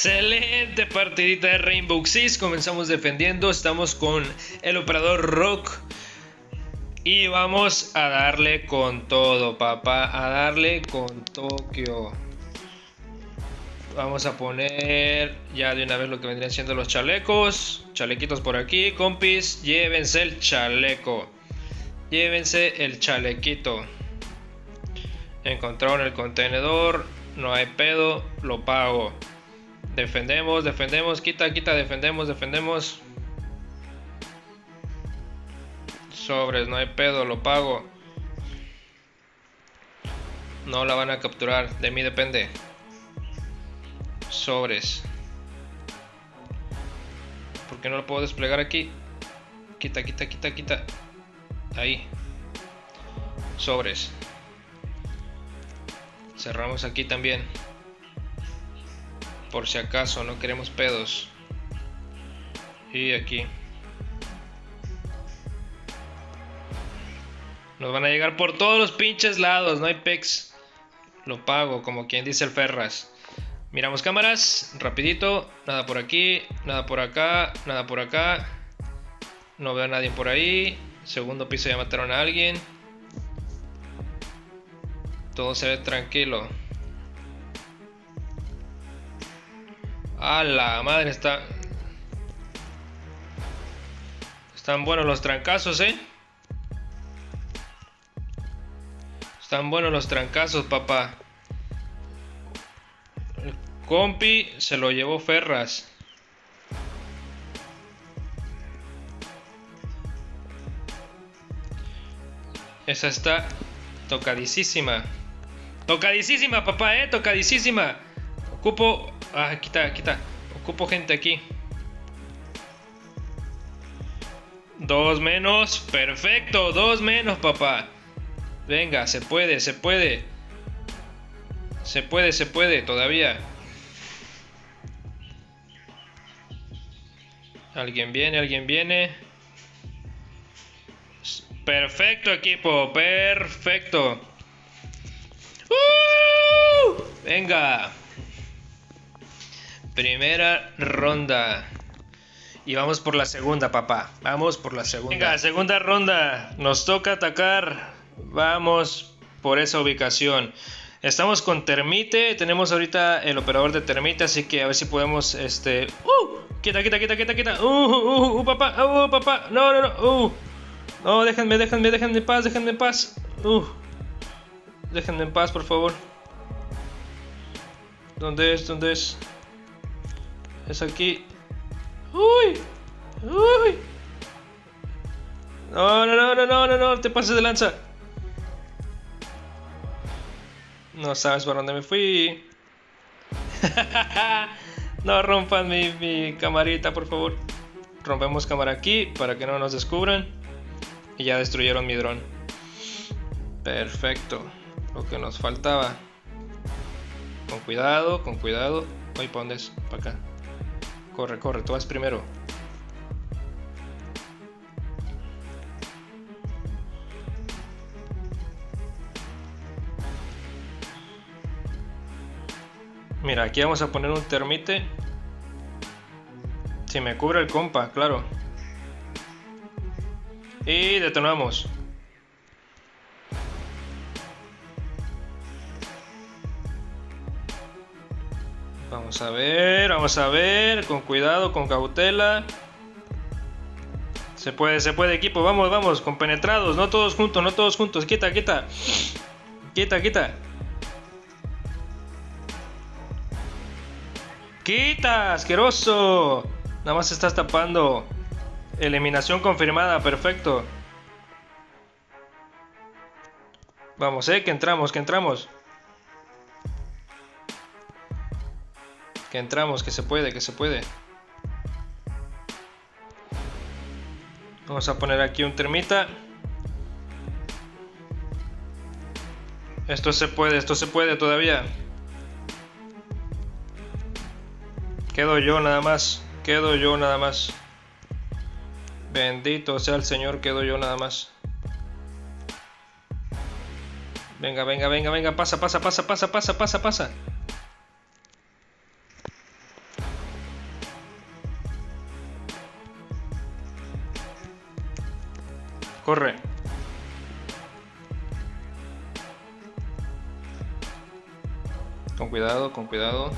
Excelente partidita de Rainbow Six. Comenzamos defendiendo. Estamos con el operador Rock. Y vamos a darle con todo, papá. A darle con Tokio. Vamos a poner ya de una vez lo que vendrían siendo los chalecos. Chalequitos por aquí, compis. Llévense el chaleco. Llévense el chalequito. Encontraron el contenedor. No hay pedo. Lo pago. Defendemos, defendemos. Quita, quita, defendemos, defendemos. Sobres, no hay pedo, lo pago. No la van a capturar, de mí depende. Sobres. ¿Por qué no lo puedo desplegar aquí? Quita, quita, quita, quita. Ahí. Sobres. Cerramos aquí también. Por si acaso, no queremos pedos. Y aquí. Nos van a llegar por todos los pinches lados, no hay pex. Lo pago, como quien dice el Ferras. Miramos cámaras, rapidito. Nada por aquí, nada por acá, nada por acá. No veo a nadie por ahí. Segundo piso ya mataron a alguien. Todo se ve tranquilo. A la madre está... Están buenos los trancazos, ¿eh? Están buenos los trancazos, papá. El compi se lo llevó Ferras. Esa está tocadísima. Tocadísima, papá, eh, tocadísima. Ocupo. Ah, quita, quita. Ocupo gente aquí. Dos menos. Perfecto, dos menos, papá. Venga, se puede, se puede. Se puede, se puede, todavía. Alguien viene, alguien viene. Perfecto equipo, perfecto. ¡Uh! Venga. Primera ronda. Y vamos por la segunda, papá. Vamos por la segunda. Venga, segunda ronda. Nos toca atacar Vamos por esa ubicación. Estamos con Termite. Tenemos ahorita el operador de Termite. Así que a ver si podemos. Este. ¡Uh! Quita, quita, quita, quita, quita. ¡Uh! ¡Uh! ¡Uh! papá! ¡Uh! papá! No, no, no. ¡Uh! No, déjenme, déjenme, déjenme en paz, déjenme en paz. ¡Uh! Déjenme en paz, por favor. ¿Dónde es? ¿Dónde es? Es aquí. ¡Uy! ¡Uy! No, no, no, no, no, no, no, te pases de lanza. No sabes por dónde me fui. no rompan mi, camarita, por favor. Rompemos cámara aquí para que no nos descubran. Y ya destruyeron mi dron. Perfecto. Lo que nos faltaba. Con cuidado, con cuidado. Hoy pones para acá. Corre, corre, tú vas primero. Mira, aquí vamos a poner un termite. Si me cubre el compa, claro. Y detonamos. Vamos a ver, vamos a ver, con cuidado, con cautela. Se puede, se puede, equipo, vamos, vamos, con penetrados, no todos juntos, no todos juntos, quita, quita. Quita, quita. Quita, asqueroso. Nada más estás tapando. Eliminación confirmada, perfecto. Vamos, eh, que entramos, que entramos. Que entramos, que se puede, que se puede. Vamos a poner aquí un termita. Esto se puede, esto se puede todavía. Quedo yo nada más. Quedo yo nada más. Bendito sea el Señor, quedo yo nada más. Venga, venga, venga, venga, pasa, pasa, pasa, pasa, pasa, pasa, pasa. Con cuidado,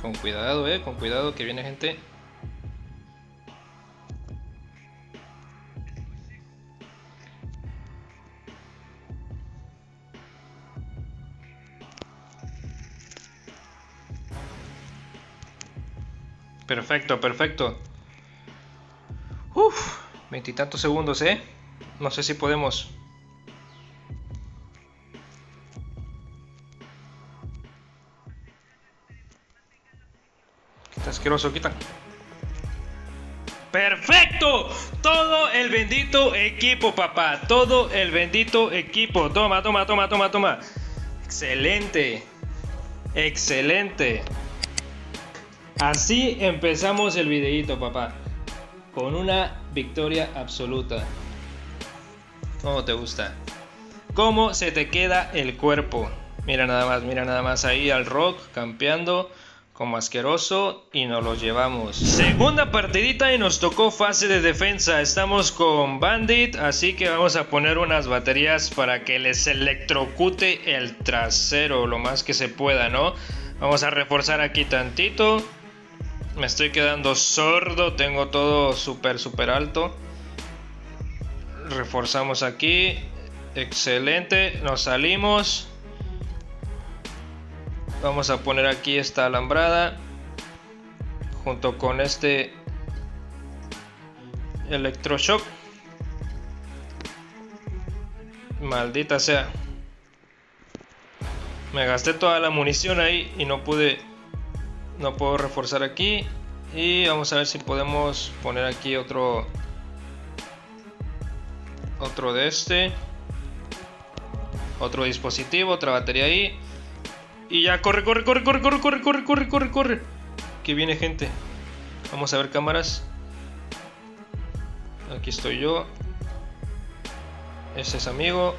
con cuidado. Eh, con cuidado que viene gente. Perfecto, perfecto. Uf, veintitantos segundos, ¿eh? No sé si podemos. Quita asqueroso, quita. ¡Perfecto! Todo el bendito equipo, papá. Todo el bendito equipo. Toma, toma, toma, toma, toma. Excelente. Excelente. Así empezamos el videito, papá. Con una victoria absoluta. ¿Cómo te gusta? ¿Cómo se te queda el cuerpo? Mira nada más, mira nada más ahí al rock campeando como asqueroso y nos lo llevamos. Segunda partidita y nos tocó fase de defensa. Estamos con Bandit, así que vamos a poner unas baterías para que les electrocute el trasero lo más que se pueda, ¿no? Vamos a reforzar aquí tantito. Me estoy quedando sordo, tengo todo súper, súper alto. Reforzamos aquí. Excelente, nos salimos. Vamos a poner aquí esta alambrada. Junto con este electroshock. Maldita sea. Me gasté toda la munición ahí y no pude no puedo reforzar aquí. Y vamos a ver si podemos poner aquí otro otro de este. Otro dispositivo otra batería ahí. Y ya corre corre corre corre corre corre corre corre corre corre. Que viene gente. Vamos a ver cámaras. Aquí estoy yo. Ese es amigo.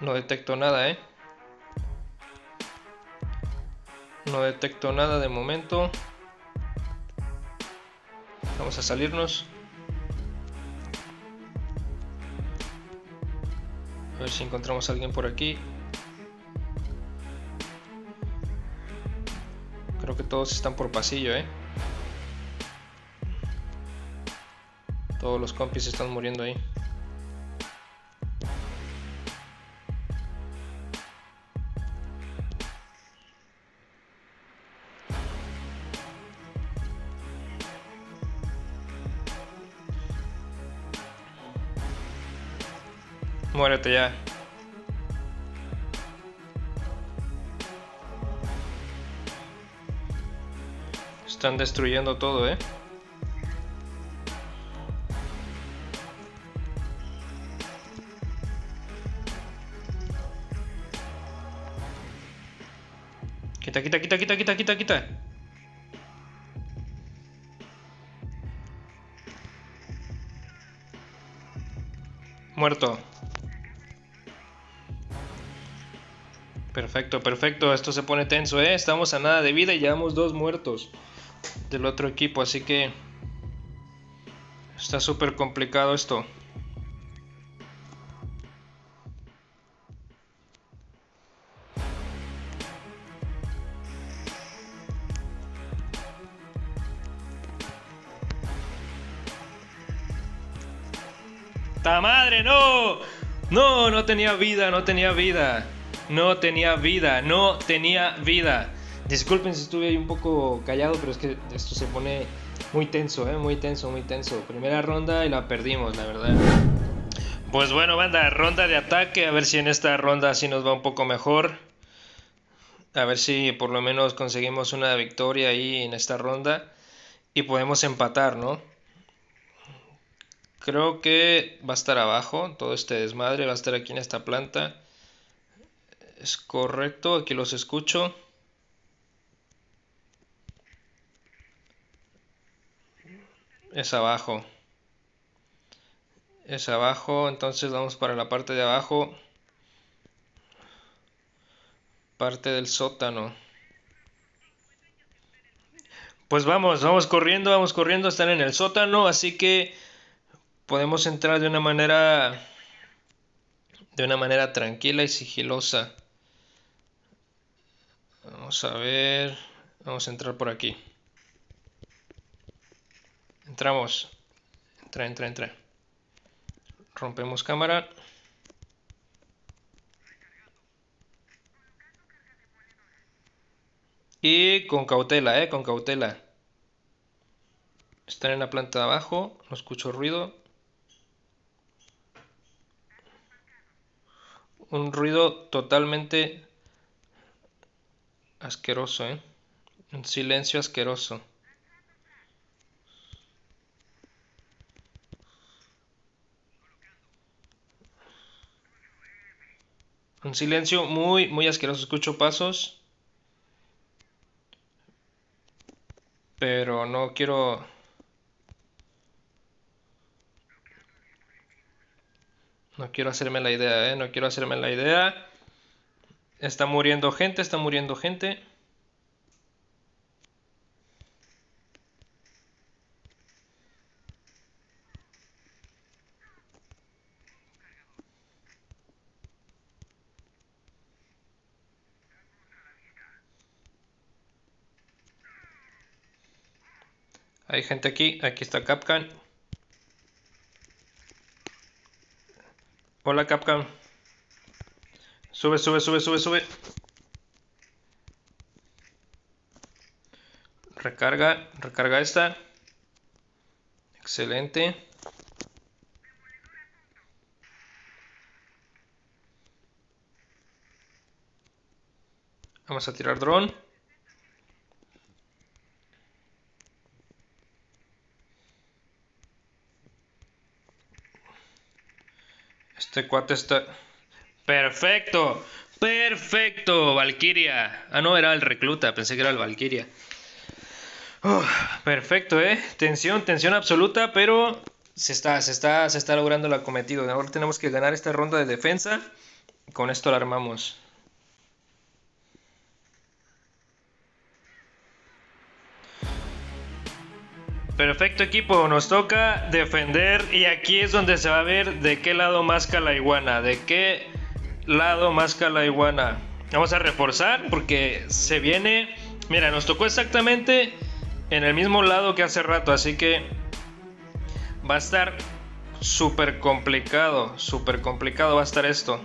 No detecto nada eh No detecto nada de momento. Vamos a salirnos. A ver si encontramos a alguien por aquí. Creo que todos están por pasillo, ¿eh? Todos los compis están muriendo ahí. Ya. Están destruyendo todo, ¿eh? Quita, quita, quita, quita, quita, quita, quita. Muerto. Perfecto, perfecto. Esto se pone tenso, ¿eh? Estamos a nada de vida y llevamos dos muertos del otro equipo, así que está súper complicado esto. ¡Ta madre, no! No, no tenía vida, no tenía vida no tenía vida, no tenía vida. Disculpen si estuve ahí un poco callado, pero es que esto se pone muy tenso, ¿eh? muy tenso, muy tenso. Primera ronda y la perdimos, la verdad. Pues bueno, banda, ronda de ataque, a ver si en esta ronda sí nos va un poco mejor. A ver si por lo menos conseguimos una victoria ahí en esta ronda y podemos empatar, ¿no? Creo que va a estar abajo, todo este desmadre va a estar aquí en esta planta. Es correcto, aquí los escucho. Es abajo. es abajo, entonces vamos para la parte de abajo. Parte del sótano. Pues vamos, vamos corriendo, vamos corriendo, están en el sótano, así que podemos entrar de una manera de una manera tranquila y sigilosa. Vamos a ver, vamos a entrar por aquí. Entramos. Entra, entra, entra. Rompemos cámara. Y con cautela, eh, con cautela. Están en la planta de abajo, no escucho ruido. Un ruido totalmente asqueroso, eh. Un silencio asqueroso. Un silencio muy, muy asqueroso. Escucho pasos. Pero no quiero... No quiero hacerme la idea, ¿eh? No quiero hacerme la idea. Está muriendo gente, está muriendo gente. Hay gente aquí, aquí está Capcan. Hola Capcan. Sube, sube, sube, sube, sube. Recarga, recarga esta. Excelente. Vamos a tirar dron. Este cuate está... Perfecto. Perfecto. Valkyria. Ah, no, era el recluta. Pensé que era el Valkyria. perfecto, ¿eh? Tensión, tensión absoluta, pero se está, se está, se está logrando el acometido. Ahora tenemos que ganar esta ronda de defensa. Con esto la armamos. Perfecto equipo, nos toca defender y aquí es donde se va a ver de qué lado masca la iguana, de qué lado masca la iguana. Vamos a reforzar porque se viene, mira, nos tocó exactamente en el mismo lado que hace rato, así que va a estar súper complicado, súper complicado va a estar esto.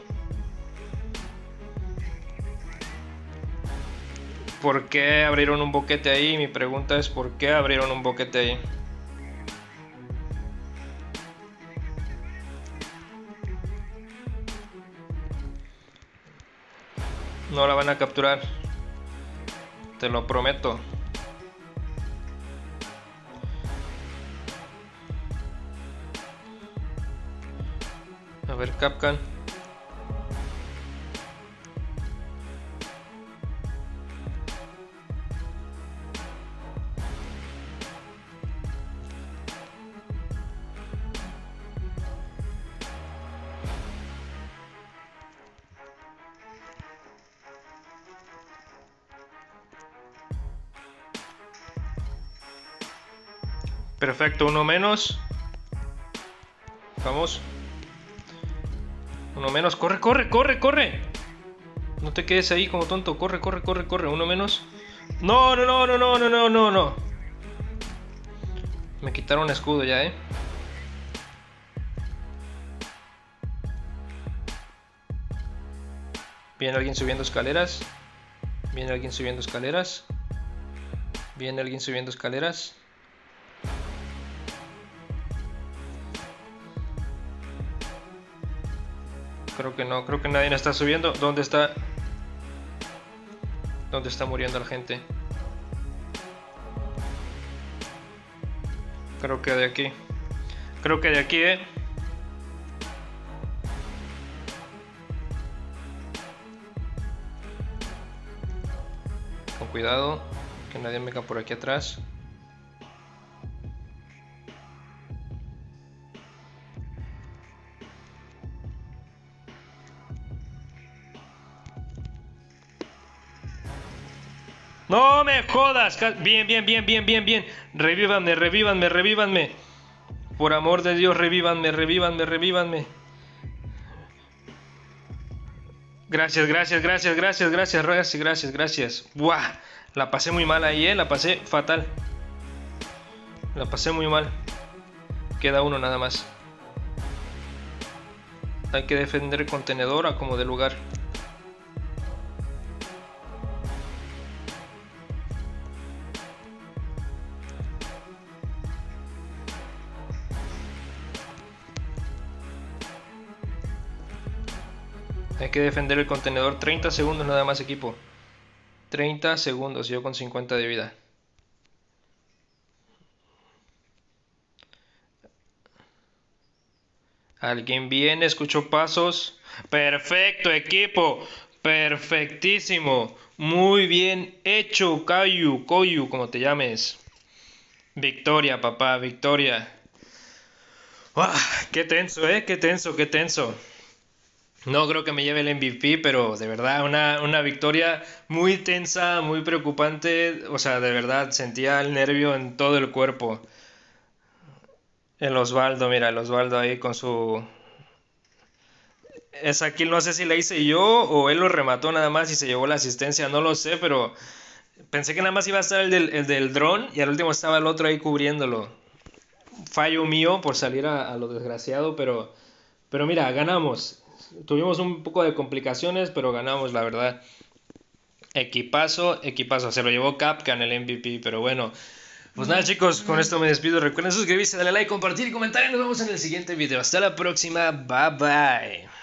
¿Por qué abrieron un boquete ahí? Mi pregunta es ¿por qué abrieron un boquete ahí? No la van a capturar. Te lo prometo. A ver, Capcan. Perfecto, uno menos. Vamos. Uno menos. Corre, corre, corre, corre. No te quedes ahí como tonto. Corre, corre, corre, corre. Uno menos. No, no, no, no, no, no, no, no, no. Me quitaron escudo ya, eh. Viene alguien subiendo escaleras. Viene alguien subiendo escaleras. Viene alguien subiendo escaleras. Creo que no, creo que nadie está subiendo. ¿Dónde está? ¿Dónde está muriendo la gente? Creo que de aquí. Creo que de aquí, eh. Con cuidado, que nadie me venga por aquí atrás. No me jodas. Bien, bien, bien, bien, bien, bien. Revívanme, revívanme, revívanme. Por amor de Dios, revívanme, revívanme, revívanme. Gracias, gracias, gracias, gracias, gracias, gracias, gracias, gracias. Buah, la pasé muy mal ahí, eh, la pasé fatal. La pasé muy mal. Queda uno nada más. Hay que defender el contenedor a como de lugar. Que defender el contenedor 30 segundos nada más equipo. 30 segundos, yo con 50 de vida. Alguien viene, escucho pasos. Perfecto equipo. Perfectísimo. Muy bien hecho, Kayu, Koyu, como te llames. Victoria, papá, victoria. qué tenso, eh, qué tenso, qué tenso. No creo que me lleve el MVP, pero de verdad una, victoria muy tensa, muy preocupante. O sea, de verdad sentía el nervio en todo el cuerpo. El Osvaldo, mira, el Osvaldo ahí con su... Esa kill no sé si la hice yo o él lo remató nada más y se llevó la asistencia, no lo sé, pero pensé que nada más iba a estar el del, el del dron y al último estaba el otro ahí cubriéndolo. Fallo mío por salir a, a lo desgraciado, pero, pero mira, ganamos tuvimos un poco de complicaciones, pero ganamos, la verdad. Equipazo, equipazo. Se lo llevó Capcan el MVP, pero bueno. Pues nada chicos, con esto me despido. Recuerden suscribirse, darle like, compartir y comentar y nos vemos en el siguiente video. Hasta la próxima. Bye bye.